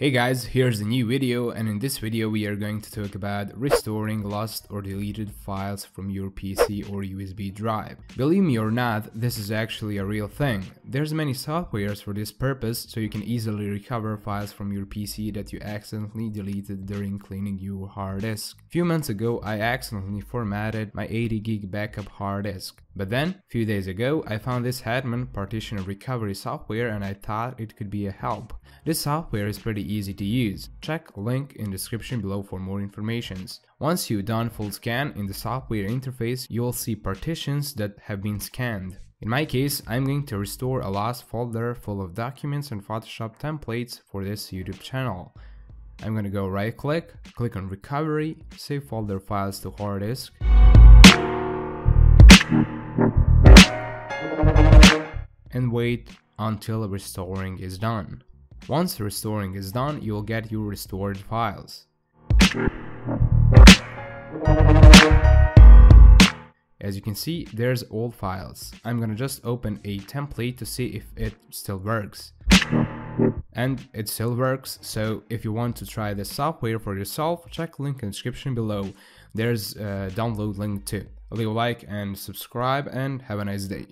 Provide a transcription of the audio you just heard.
Hey guys, here's a new video and in this video we are going to talk about restoring lost or deleted files from your PC or USB drive. Believe me or not, this is actually a real thing. There's many softwares for this purpose so you can easily recover files from your PC that you accidentally deleted during cleaning your hard disk. A few months ago I accidentally formatted my 80 gig backup hard disk. But then, a few days ago, I found this Hetman partition recovery software and I thought it could be a help. This software is pretty easy to use. Check link in description below for more informations. Once you done full scan in the software interface, you will see partitions that have been scanned. In my case, I'm going to restore a lost folder full of documents and Photoshop templates for this YouTube channel. I'm gonna go right click, click on recovery, save folder files to hard disk. Wait until restoring is done. Once restoring is done, you will get your restored files. As you can see, there's old files. I'm gonna just open a template to see if it still works. And it still works, so if you want to try this software for yourself, check link in description below. There's a download link too. Leave a like and subscribe and have a nice day.